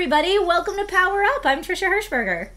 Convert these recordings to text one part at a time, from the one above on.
everybody. Welcome to Power Up. I'm Trisha Hershberger. And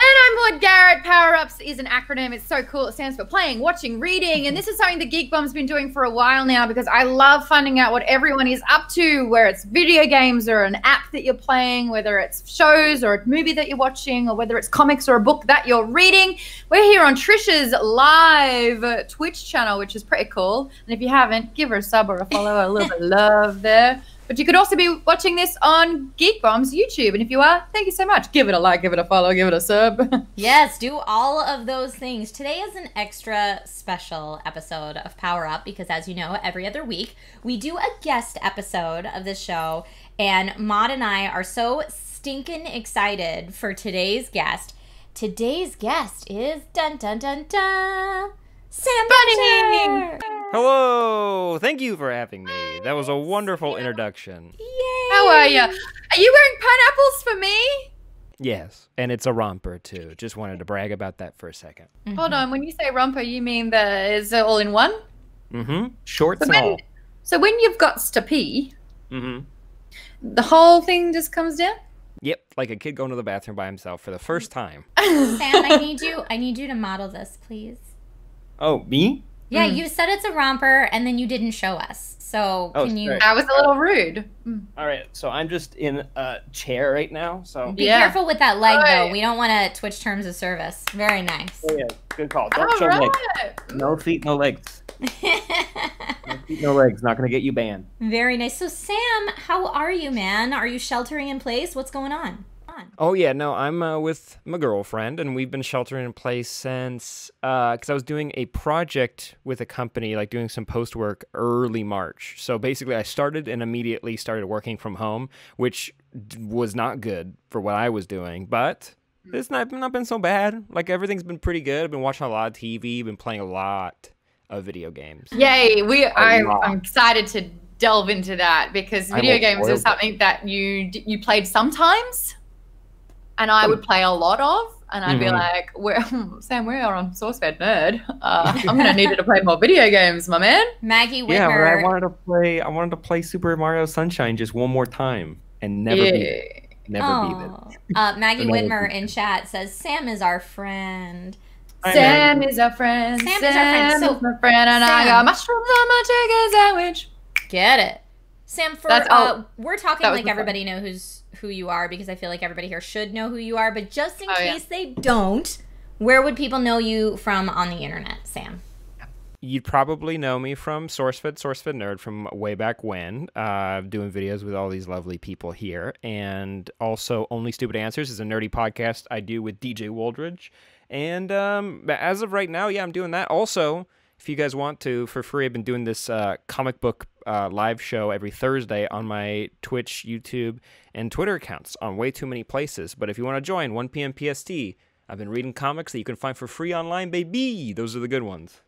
I'm Maude Garrett. Power Ups is an acronym. It's so cool. It stands for playing, watching, reading. And this is something the Geek Bomb's been doing for a while now because I love finding out what everyone is up to, where it's video games or an app that you're playing, whether it's shows or a movie that you're watching, or whether it's comics or a book that you're reading. We're here on Trisha's live Twitch channel, which is pretty cool. And if you haven't, give her a sub or a follow, a little bit of love there. But you could also be watching this on Geek Bomb's YouTube. And if you are, thank you so much. Give it a like, give it a follow, give it a sub. yes, do all of those things. Today is an extra special episode of Power Up because, as you know, every other week we do a guest episode of this show. And Maude and I are so stinking excited for today's guest. Today's guest is dun dun dun dun. Sam Bunny! Hello! Thank you for having me. That was a wonderful introduction. Yay! How are you? Are you wearing pineapples for me? Yes, and it's a romper too. Just wanted to brag about that for a 2nd mm-hmm. Hold on, when you say romper, you mean the is it all in one? Mm-hmm. Short so when, So when you've got to pee, mm-hmm. the whole thing just comes down? Yep, like a kid going to the bathroom by himself for the first time. Sam, I need you I need you to model this, please. Oh, me? Yeah, mm. you said it's a romper and then you didn't show us. So oh, can you? That was a little rude. Mm. All right, so I'm just in a chair right now. So be yeah. careful with that leg, right. though. We don't want to twitch terms of service. Very nice. Oh, yeah, good call. Don't All show right. legs. No feet, no legs. no feet, no legs. Not gonna get you banned. Very nice. So Sam, how are you, man? Are you sheltering in place? What's going on? On? Oh yeah, no, I'm uh, with my girlfriend, and we've been sheltering in place since because uh, I was doing a project with a company, like doing some post work early March. So basically, I started and immediately started working from home, which was not good for what I was doing, but. It's not, not been so bad. Like everything's been pretty good. I've been watching a lot of TV, been playing a lot of video games. Yay! We I, I'm excited to delve into that because video games is something that you you played sometimes and I would play a lot of. And I'd mm-hmm. be like, "Where, Sam, we are on SourceFed Nerd. Uh, I'm gonna need you to play more video games, my man." Maggie Whitmer. Yeah, I wanted to play. I wanted to play Super Mario Sunshine just one more time and never yeah. beat it. Never oh. beat it. uh, Maggie Whitmer in chat says, "Sam is our friend." Sam is our friend. Sam, Sam is our friend. So, my friend, and Sam. I got mushrooms on my chicken sandwich. Get it, Sam? For uh, we're talking like everybody know who's who you are because I feel like everybody here should know who you are. But just in oh, case yeah. they don't, where would people know you from on the internet, Sam? You'd probably know me from SourceFed, SourceFed Nerd from way back when, uh, doing videos with all these lovely people here. And also, Only Stupid Answers is a nerdy podcast I do with DJ Wooldridge. And um, as of right now, yeah, I'm doing that. Also, if you guys want to, for free, I've been doing this uh, comic book uh, live show every Thursday on my Twitch, YouTube, and Twitter accounts on way too many places. But if you want to join, 1 p.m. PST, I've been reading comics that you can find for free online, baby. Those are the good ones.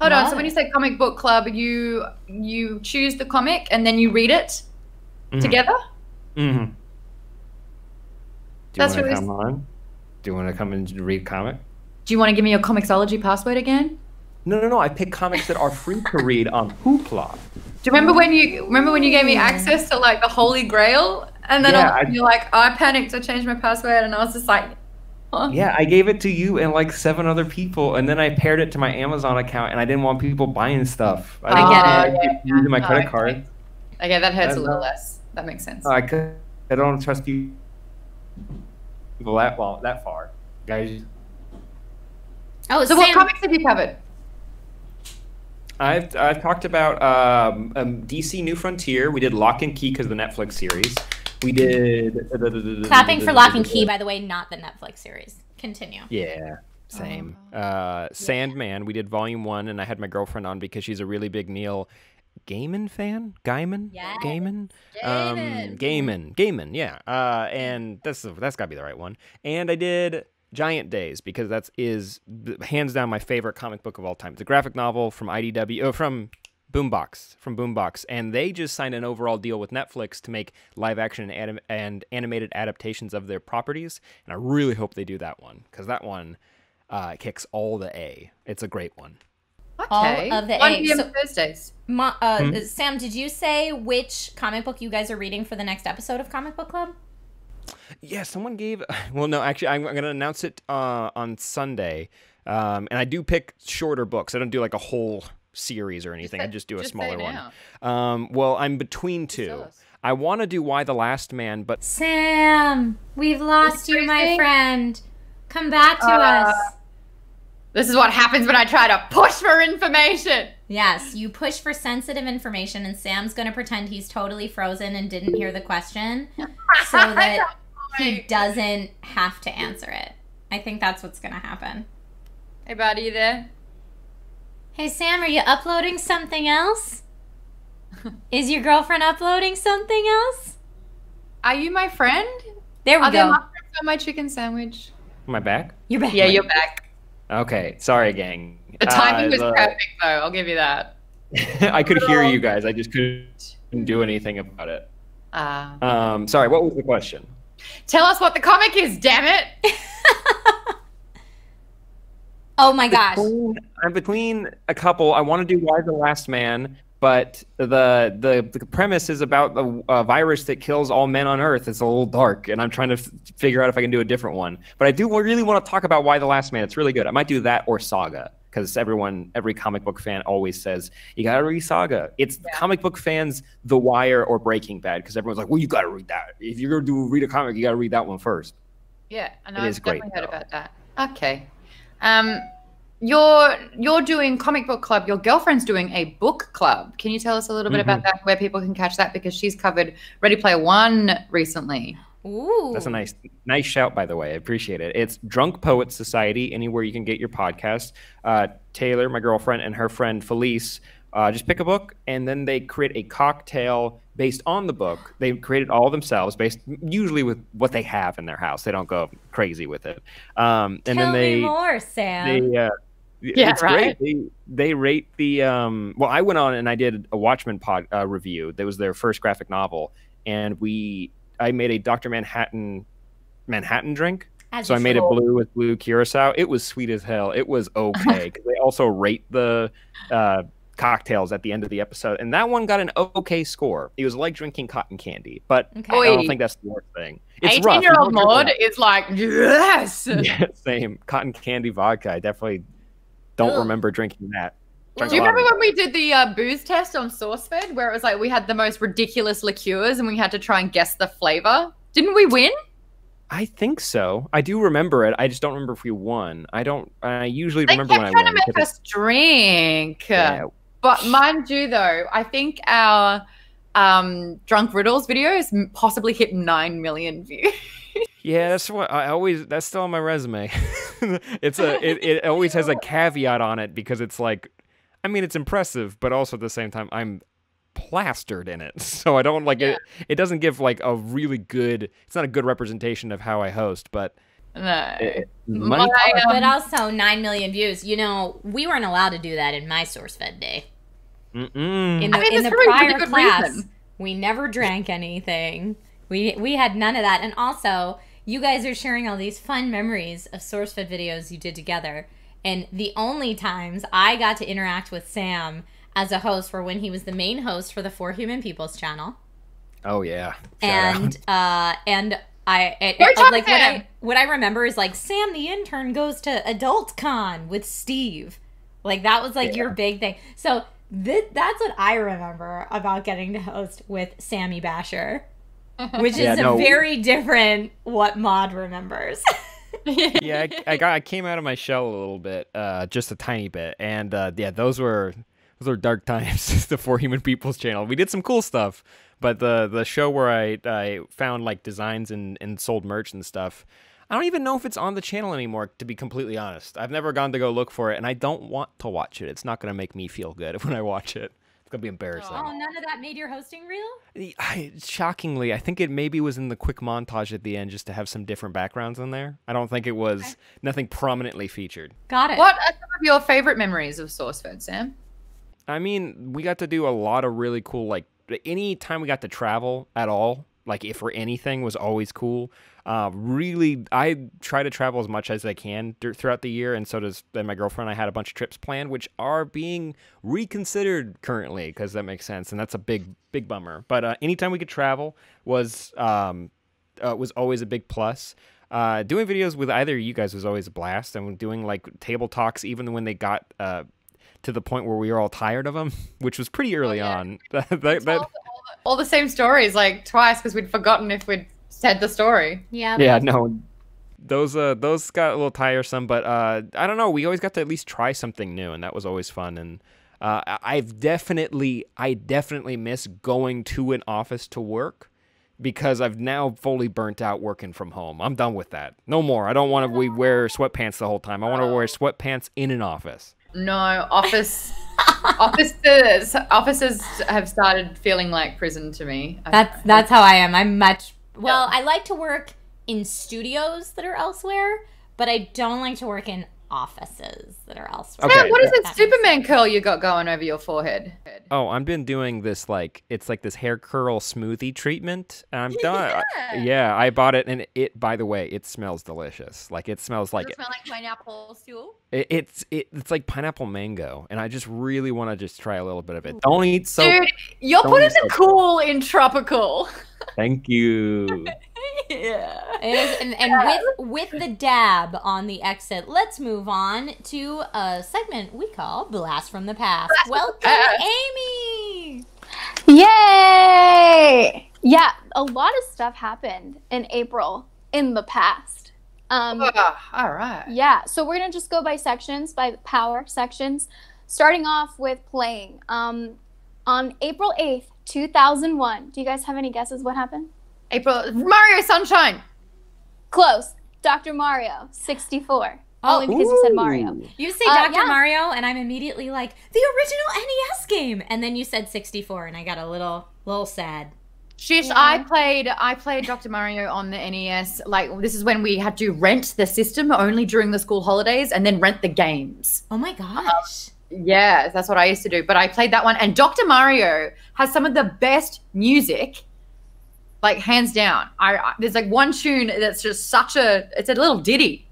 Hold on. So when you say comic book club, you you choose the comic and then you read it mm-hmm. together. Mm-hmm. Do That's you want to come on? Do you want to come and read comic? Do you want to give me your Comixology password again? No, no, no. I pick comics that are free to read on Hoopla. Do you remember when you remember when you gave me access to like the Holy Grail, and then yeah, you're like, oh, I panicked, I changed my password, and I was just like, huh? yeah, I gave it to you and like seven other people, and then I paired it to my Amazon account, and I didn't want people buying stuff. I, I get it. Yeah, using my credit oh, okay. card. Okay, that hurts a little uh, less. That makes sense. I could. I don't trust you people that well that far, guys. Oh, so Sam, what comics have you covered? I've, I've talked about um, um, DC New Frontier. We did Lock and Key because of the Netflix series. We did. Clapping for Lock and Key, by the way, not the Netflix series. Continue. Yeah, same. Oh. Uh, Sandman. We did Volume One, and I had my girlfriend on because she's a really big Neil Gaiman fan. Gaiman. Yes. Gaiman. Um, Gaiman. Gaiman. Yeah. Uh, and that's that's got to be the right one. And I did Giant Days because that's is hands down my favorite comic book of all time. It's a graphic novel from IDW, oh, from Boombox, from Boombox, and they just signed an overall deal with Netflix to make live action and, anim- and animated adaptations of their properties. And I really hope they do that one because that one uh, kicks all the A. It's a great one. Okay. All of the 1 p.m. So, Thursdays. Ma, uh, hmm? Sam, did you say which comic book you guys are reading for the next episode of Comic Book Club? Yeah, someone gave. Well, no, actually, I'm, I'm going to announce it uh, on Sunday. Um, and I do pick shorter books. I don't do like a whole series or anything. I just do a Just say smaller it one. now. Um, well, I'm between two. I want to do Y the Last Man, but Sam, we've lost you, my friend. Come back to Uh, us. This is what happens when I try to push for information. Yes, you push for sensitive information, and Sam's going to pretend he's totally frozen and didn't hear the question so that he doesn't have to answer it. I think that's what's going to happen. Hey, buddy, you there? Hey, Sam, are you uploading something else? Is your girlfriend uploading something else? Are you my friend? There we Are go. mushrooms on my chicken sandwich? My back? You're back. Yeah, you're back. Okay, sorry, gang. The timing Uh, was the- perfect, though. I'll give you that. I could hear you guys. I just couldn't do anything about it. Uh, Um, sorry, what was the question? Tell us what the comic is, damn it! Oh my gosh. Between- I'm between a couple. I want to do Y the Last Man, but the the, the premise is about the uh, virus that kills all men on Earth. It's a little dark, and I'm trying to f- figure out if I can do a different one. But I do really want to talk about Y the Last Man. It's really good. I might do that or Saga because everyone, every comic book fan always says you gotta read Saga. It's Yeah. comic book fans, The Wire or Breaking Bad, because everyone's like, well, you gotta read that. If you're gonna do read a comic, you gotta read that one first. Yeah, and. It I've is great, definitely heard though. about that. Okay. Um, you're you're doing comic book club. Your girlfriend's doing a book club. Can you tell us a little bit Mm-hmm. about that? Where people can catch that because she's covered Ready Player One recently. Ooh. That's a nice, nice shout, by the way. I appreciate it. It's Drunk Poets Society, anywhere you can get your podcast. Uh, Taylor, my girlfriend, and her friend Felice uh, just pick a book, and then they create a cocktail based on the book. They create it all themselves, based usually with what they have in their house. They don't go crazy with it. Um, and Tell then they me more, Sam. they uh, Yeah, it's right. great. They they rate the um. Well, I went on and I did a Watchmen pod uh, review. That was their first graphic novel, and we I made a Doctor Manhattan Manhattan drink. As So I made it blue with blue curacao. It was sweet as hell. It was okay. they also rate the uh, cocktails at the end of the episode, and that one got an okay score. It was like drinking cotton candy, but Okay. I don't think that's the worst thing. It's rough. Eighteen-year-old You don't Maude is like yes. Yeah, same cotton candy vodka. I definitely don't Ugh. remember drinking that. Drank Do you a lot of remember when we did the uh, booze test on SourceFed, where it was like we had the most ridiculous liqueurs and we had to try and guess the flavor? Didn't we win? I think so. I do remember it. I just don't remember if we won. I don't. I usually They remember when I won. trying won. to make us drink. it's- But mind you, though, I think our um, drunk riddles videos m- possibly hit nine million views. yeah, yeah, that's what I always. That's still on my resume. it's a. It, it always has a caveat on it because it's like, I mean, it's impressive, but also at the same time, I'm plastered in it, so I don't like it. It doesn't give like a really good. It's not a good representation of how I host, but no. it, eh, eh, money My, talks. But also nine million views. You know, we weren't allowed to do that in my SourceFed day. Mm-mm. In the, I mean, in the prior really class, reason. we never drank anything. We we had none of that. And also, you guys are sharing all these fun memories of SourceFed videos you did together. And the only times I got to interact with Sam as a host were when he was the main host for the For Human Peoples channel. oh yeah. Shout out. and uh and I it, Where's it- like what I what I remember is like Sam the intern goes to Adult Con with Steve. Like that was like your big thing. So th- that's what I remember about getting to host with Sammy Bashor, which Yeah, is no. very different what Maude remembers. yeah, I, I got I came out of my shell a little bit, uh, just a tiny bit, and uh, yeah, those were those were dark times. the For Human People's channel. We did some cool stuff, but the the show where I I found like designs and and sold merch and stuff. I don't even know if it's on the channel anymore. To be completely honest, I've never gone to go look for it, and I don't want to watch it. It's not going to make me feel good when I watch it. It's gonna be embarrassing. oh, none of that made your hosting real? I, shockingly, I think it maybe was in the quick montage at the end just to have some different backgrounds in there. I don't think it was nothing prominently featured. Got it. what are some of your favorite memories of SourceFed, Sam? I mean, we got to do a lot of really cool like any time we got to travel at all, like if for anything was always cool. Uh, really, I try to travel as much as I can dur- throughout the year, and so does my girlfriend. and I had a bunch of trips planned, which are being reconsidered currently because that makes sense, and that's a big, big bummer. But uh, anytime we could travel was um, uh, was always a big plus. Uh, doing videos with either of you guys was always a blast, and doing like table talks, even when they got uh, to the point where we were all tired of them, which was pretty early yeah. on. that, that, that- all, the, same stories like twice because we'd forgotten if we'd said the story. Yeah. yeah, no, those uh those got a little tiresome, but uh I don't know. We always got to at least try something new, and that was always fun. And uh, I- I've definitely, I definitely miss going to an office to work because I've now fully burnt out working from home. I'm done with that. No more. I don't want to we wear sweatpants the whole time. I want to wear sweatpants in an office. No, office offices offices have started feeling like prison to me. That's that's how I am. I'm much well. I like to work in studios that are elsewhere, but I don't like to work in offices that are elsewhere. Okay. Yeah, what is That it Superman curl you got going over your forehead? Oh, I've been doing this like it's like this hair curl smoothie treatment. and I'm done. Yeah. Yeah, I bought it, and it. By the way, it smells delicious. Like it smells like Does it smell like pineapple stew? It, it's it, it's like pineapple mango, and I just really want to just try a little bit of it. Don't eat so. Dude, you're Don't putting use the that. cool in tropical. Thank you. yeah. It is, and, and with with the dab on the exit, let's move on to a segment we call "Blast from the Past." Blast from the Welcome, Past. Amy. Yay! Yeah, a lot of stuff happened in April in the past. Um, Ah, all right. yeah, so we're gonna just go by sections, by power sections, starting off with playing. Um, on April eighth, two thousand one. Do you guys have any guesses what happened? April Mario Sunshine. Close. Dr. Mario, sixty-four. Only because you said Mario. You say Uh, Dr. yeah. Mario, and I'm immediately like the original NES game, and then you said 64, and I got a little little sad. Shish, Yeah. I played I played Dr. Mario on the NES. Like this is when we had to rent the system only during the school holidays and then rent the games. Oh my gosh. Yeah, that's what I used to do. But I played that one and Dr. Mario has some of the best music. Like hands down. I, I there's like one tune that's just such a it's a little ditty.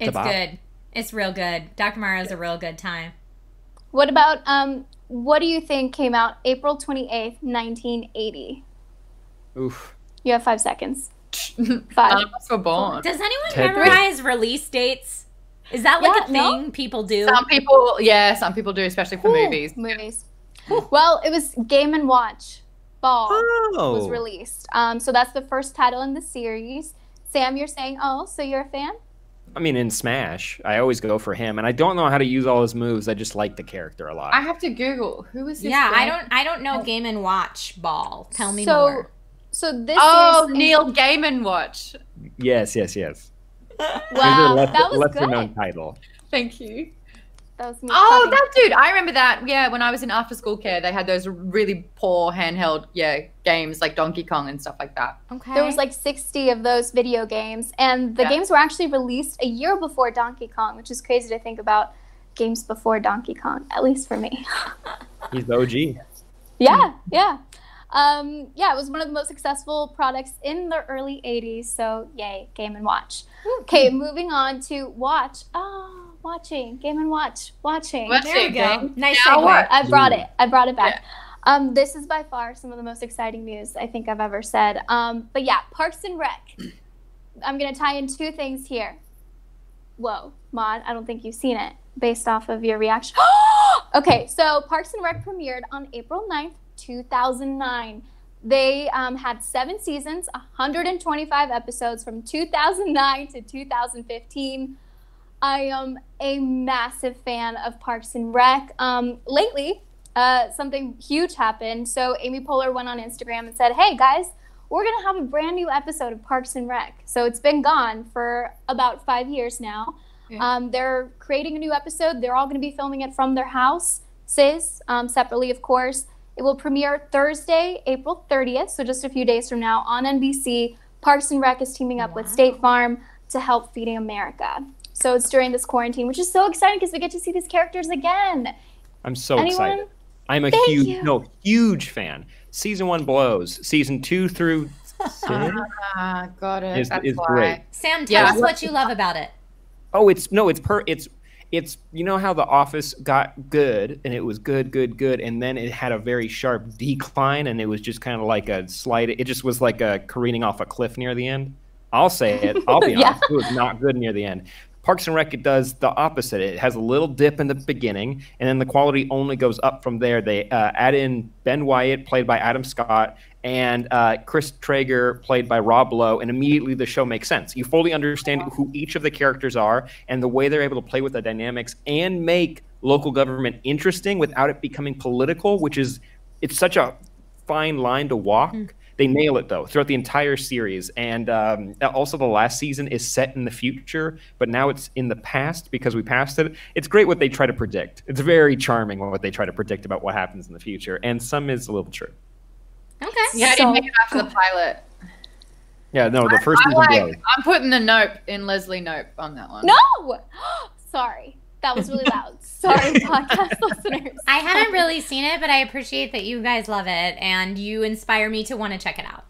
It's bop. good. It's real good. Dr. Mario's a real good time. What about um? What do you think came out April twenty-eighth, nineteen eighty? Oof. You have five seconds. Five. of us were born. Does anyone Ted- memorize release dates? Is that like Yeah, a no. thing people do? Some people yeah, some people do, especially for Ooh, movies. Movies. Well, it was Game and Watch Ball Oh. was released. Um, so that's the first title in the series. Sam, you're saying, oh, so you're a fan? I mean, in Smash, I always go for him, and I don't know how to use all his moves. I just like the character a lot. I have to Google who is this yeah, I don't I don't know Game and Watch Ball. Tell me so, more. So this Oh, series- Neil and watch. yes, yes, yes. Wow, There's that was lesser good. known title. Thank you. That was me. Oh, clapping. that dude. I remember that. Yeah, when I was in after school care, they had those really poor handheld, yeah, games like Donkey Kong and stuff like that. Okay. There was like 60 of those video games, and the Yeah. games were actually released a year before Donkey Kong, which is crazy to think about games before Donkey Kong, at least for me. He's the OG. Yeah, yeah. Um, yeah, it was one of the most successful products in the early 80s, so yay, Game and Watch. Okay, moving on to Watch. Oh, watching. Game and Watch. Watching. Watch- there we go. Nice Now segue. I brought it. I brought it back. Um, this is by far some of the most exciting news I think I've ever said. Um, but yeah, Parks and Rec. I'm gonna tie in two things here. Whoa, Maude, I don't think you've seen it based off of your reaction. okay, so Parks and Rec premiered on April 9th, 2009. They um, had seven seasons, 125 episodes from 2009 to 2015. I am a massive fan of Parks and Rec. Um, lately, uh, something huge happened. So Amy Poehler went on Instagram and said, "Hey guys, we're gonna have a brand new episode of Parks and Rec." So it's been gone for about five years now. Yeah. Um, they're creating a new episode. They're all going to be filming it from their house, sis, um, separately, of course. It will premiere Thursday, April 30th, so just a few days from now on NBC. Parks and Rec is teaming up with State Farm to help Feeding America. So it's during this quarantine, which is so exciting because we get to see these characters again. I'm so Anyone? excited. I'm a Thank huge, you. no, huge fan. Season one blows. Season two through six Ah, got it. is, That's is why. great. Sam, tell Yeah. us what you love about it. Oh, it's no, it's per, it's it's you know how the office got good and it was good good good and then it had a very sharp decline and it was just kind of like a slight it just was like a careening off a cliff near the end i'll say it i'll be Yeah. honest it was not good near the end parks and rec it does the opposite it has a little dip in the beginning and then the quality only goes up from there they uh, add in ben wyatt played by adam scott and uh, Chris Traeger, played by Rob Lowe, and immediately the show makes sense. You fully understand who each of the characters are and the way they're able to play with the dynamics and make local government interesting without it becoming political, which is it's such a fine line to walk. They nail it though throughout the entire series, and um, also the last season is set in the future, but now it's in the past because we passed it. It's great what they try to predict. It's very charming what they try to predict about what happens in the future, and some is a little true. Okay. Yeah, I didn't make it after the pilot. Yeah, no, the first I'm season like. I'm putting the nope in Leslie Knope on that one. No! Sorry. That was really loud. Sorry, podcast listeners. I haven't really seen it, but I appreciate that you guys love it and you inspire me to want to check it out.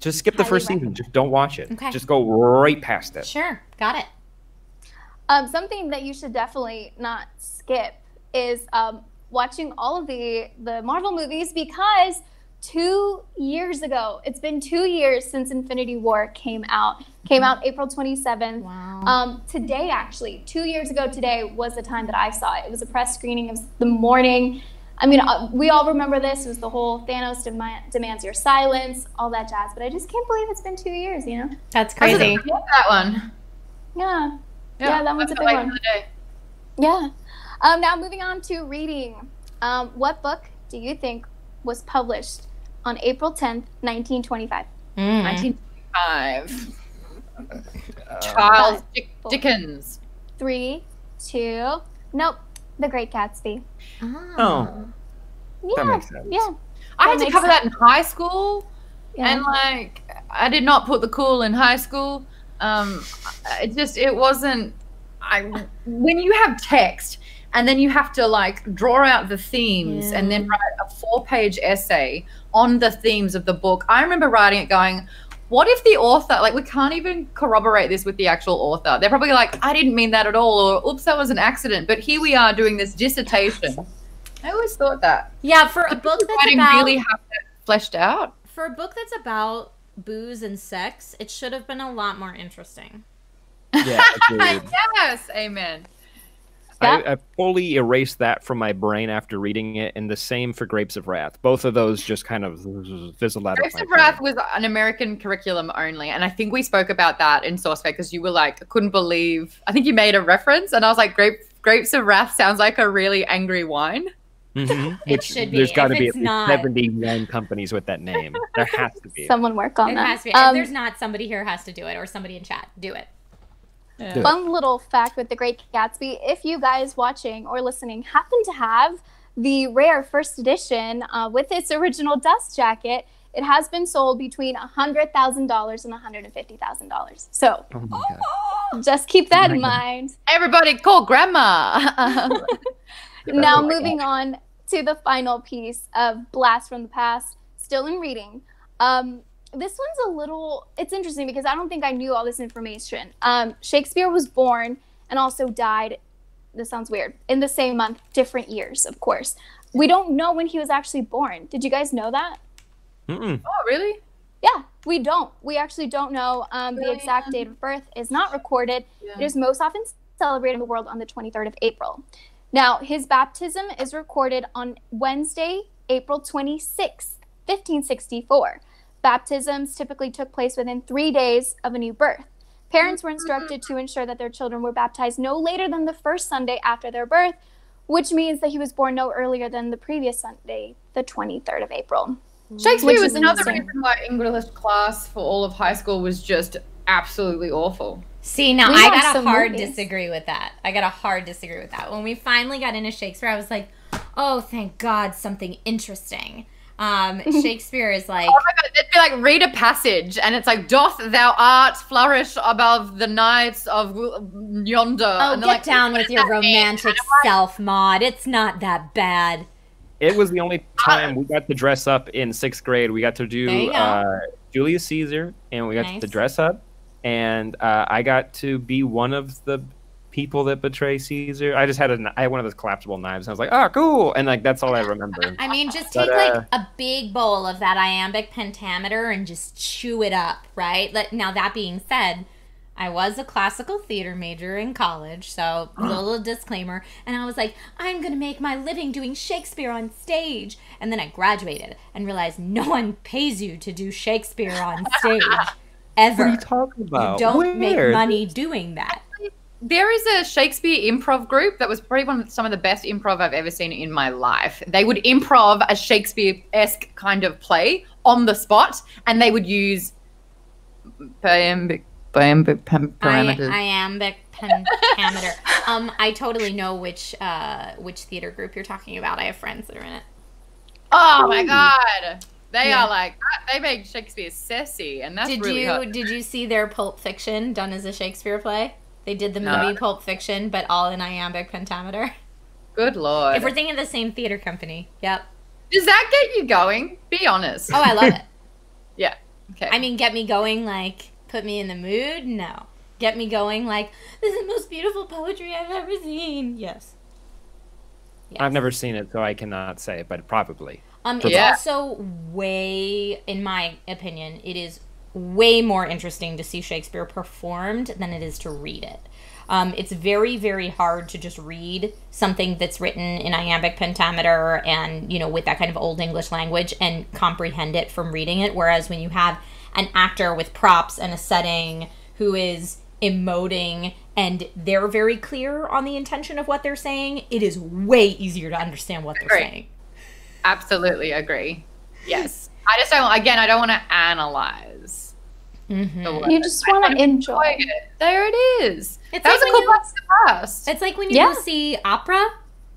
Just skip the Highly first season. Just don't watch it. Okay. Just go right past it. Sure. Got it. Um, something that you should definitely not skip is um, watching all of the the Marvel movies because two years ago, it's been two years since Infinity War came out. Came out April 27th. Wow. Um, today, actually, two years ago today was the time that I saw it. It was a press screening. It was the morning. I mean, uh, we all remember this. It was the whole Thanos dema- demands your silence, all that jazz. But I just can't believe it's been two years. You know? That's crazy. looking that one. Yeah. Yeah, that one's a big one. Yeah. Um, now moving on to reading. Um, what book do you think was published on April 10th, 1925? Mm. 1925. Charles Dick- Dickens. Three, two, nope. The Great Gatsby. Oh. Yeah. That makes sense. Yeah. I That had to makes cover that in high school, Yeah. and like I did not put the cool in high school. Um, it just it wasn't. I when you have text and then you have to like draw out the themes and then write a four-page essay on the themes of the book. I remember writing it, going. What if the author, like, we can't even corroborate this with the actual author? They're probably like, I didn't mean that at all, or oops, that was an accident. But here we are doing this dissertation. I always thought that. Yeah, for a book that's Writing about really have that fleshed out. for a book that's about booze and sex, it should have been a lot more interesting. Yeah, agreed. yes, amen. I, I fully erased that from my brain after reading it, and the same for Grapes of Wrath. Both of those just kind of fizzled out. Grapes of my of Wrath was an American curriculum only, and I think we spoke about that in SourceFed because you were like, couldn't believe. I think you made a reference, and I was like, Grape, Grapes of Wrath sounds like a really angry wine. Mhm. It Which should be. There's got to be it's at least not- 71 companies with that name. There has to be. Someone work on It that. has to be. Um, if there's not somebody here has to do it, or somebody in chat do it. Do it. Fun little fact with The Great Gatsby if you guys watching or listening happen to have the rare first edition uh, with its original dust jacket, it has been sold between $100,000 and $150,000. So Oh just keep that Oh in my mind. Everybody call grandma. Now Oh moving on to the final piece of blast from the past still in reading um, this one's a little it's interesting because i don't think i knew all this information um, shakespeare was born and also died this sounds weird in the same month different years of course we don't know when he was actually born did you guys know that Mm-mm. oh, really? yeah we don't we actually don't know um, the exact date of birth is not recorded Yeah. it is most often celebrated in the world on the 23rd of April. Now, his baptism is recorded on Wednesday, April 26th, 1564. Baptisms typically took place within three days of a new birth. Parents were instructed to ensure that their children were baptized no later than the first Sunday after their birth, which means that he was born no earlier than the previous Sunday, the 23rd of April. Shakespeare Which was another reason why English class for all of high school was just absolutely awful. See, now We I have got a hard movies. disagree with that. I got a hard disagree with that. When we finally got into Shakespeare, I was like, oh, thank God, something interesting. Um, Shakespeare is like, Oh my god, it'd be like read a passage, and it's like, "Doth thou art flourish above the knights of yonder?" oh, and get like, down with your that mean?" romantic self, Maude. It's not that bad. It was the only time we got to dress up in sixth grade. We got to do uh, Julius Caesar, and we got Nice. to dress up, and uh, I got to be one of the people that betray Caesar. I just had a I had one of those collapsible knives. And I was like, oh, cool, and like that's all I remember. I mean, just But, take uh, like a big bowl of that iambic pentameter and just chew it up, right? Let, now, that being said, I was a classical theater major in college, so a little disclaimer. And I was like, I'm going to make my living doing Shakespeare on stage. And then I graduated and realized no one pays you to do Shakespeare on stage ever. What are you talking about? You don't Where? make money doing that. There is a Shakespeare improv group that was probably one of some of the best improv I've ever seen in my life. They would improv a Shakespeare esque kind of play on the spot, and they would use iambic, iambic pam- I, iambic pentameter. um, I totally know which uh, which theater group you're talking about. I have friends that are in it. oh my god, they Yeah. are like they make Shakespeare sassy, and that's did really you hot. did you see their Pulp Fiction done as a Shakespeare play? They did the No. movie Pulp Fiction, but all in iambic pentameter. Good lord, If we're thinking of the same theater company, yep. does that get you going? Be honest. Oh, I love it. yeah. Okay. I mean, get me going, like put me in the mood. No, get me going, like this is the most beautiful poetry I've ever seen. Yes. Yes. I've never seen it, so I cannot say, it, but probably. Um, it's Yeah. also way, in my opinion, it is way more interesting to see Shakespeare performed than it is to read it. Um, it's very, very hard to just read something that's written in iambic pentameter and, you know, with that kind of old English language and comprehend it from reading it. Whereas when you have an actor with props and a setting who is emoting and they're very clear on the intention of what they're saying, it is way easier to understand what they're Agree. saying. Absolutely agree. Yes. I just don't. Again, I don't want to analyze. Mhm. You just want wanna to enjoy. it. There it is. It's that was like a when cool you- place to past. It's like when you Yeah. go see opera.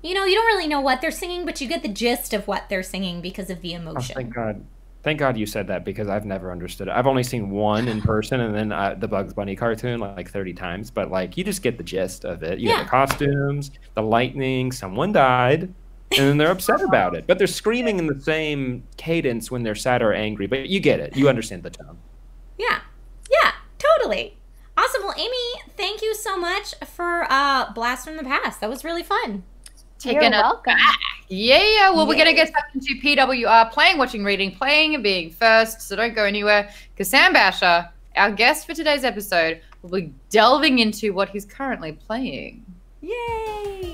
You know, you don't really know what they're singing, but you get the gist of what they're singing because of the Oh, emotion. thank God. Thank God you said that because I've never understood it. I've only seen one in person and then uh, the Bugs Bunny cartoon like 30 times, but like you just get the gist of it. You Yeah. get the costumes, the lightning, someone died, and then they're upset about it. But they're screaming in the same cadence when they're sad or angry, but you get it. You understand the tone. Yeah, yeah, totally. Awesome. Well, Amy, thank you so much for uh, Blast from the Past. That was really fun. Taking You're a welcome. Yeah, well, we're going to get back into PWR playing, watching, reading, playing, and being first. So don't go anywhere because Sam Bashor, our guest for today's episode, will be delving into what he's currently playing. Yay!